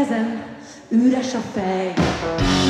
nehezen, üres a fej.